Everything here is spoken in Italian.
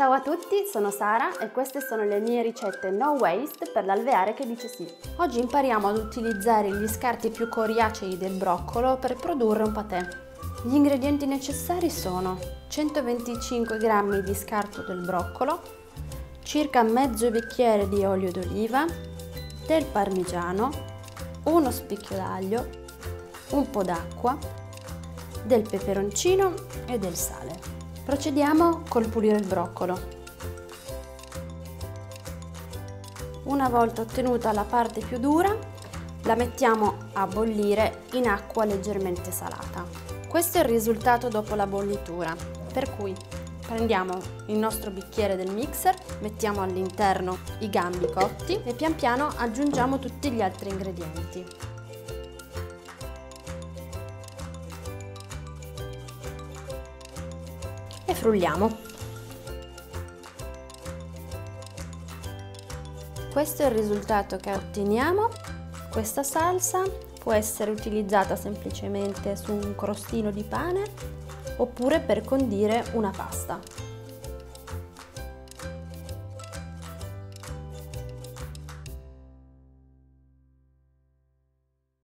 Ciao a tutti, sono Sara e queste sono le mie ricette no waste per l'alveare che dice sì. Oggi impariamo ad utilizzare gli scarti più coriacei del broccolo per produrre un patè. Gli ingredienti necessari sono 125 g di scarto del broccolo, circa mezzo bicchiere di olio d'oliva, del parmigiano, uno spicchio d'aglio, un po' d'acqua, del peperoncino e del sale. Procediamo col pulire il broccolo. Una volta ottenuta la parte più dura, la mettiamo a bollire in acqua leggermente salata. Questo è il risultato dopo la bollitura, per cui prendiamo il nostro bicchiere del mixer, mettiamo all'interno i gambi cotti e pian piano aggiungiamo tutti gli altri ingredienti. E frulliamo. Questo è il risultato che otteniamo. Questa salsa può essere utilizzata semplicemente su un crostino di pane oppure per condire una pasta.